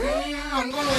I'm going.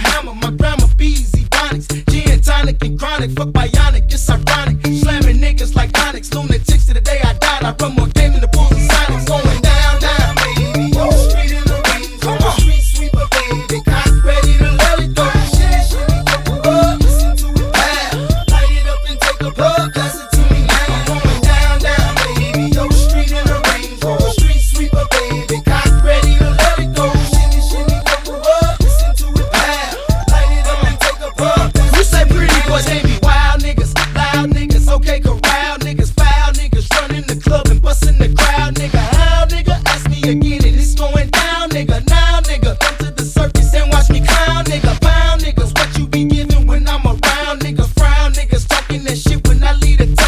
my hammer, my grandma, bees, ebonics, gin, tonic, and chronic, fuck bionic. Come to the surface and watch me clown, nigga. Pound niggas, what you be giving when I'm around, nigga. Frown niggas, talking that shit when I leave the town.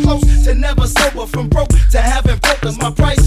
close to never sober. From broke to having focus. My price